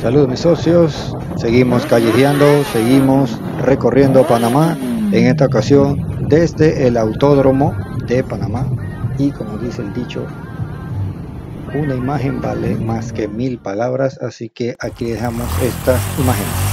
Saludos mis socios, seguimos callejeando, seguimos recorriendo Panamá, en esta ocasión desde el autódromo de Panamá. Y como dice el dicho, una imagen vale más que mil palabras, así que aquí dejamos estas imágenes.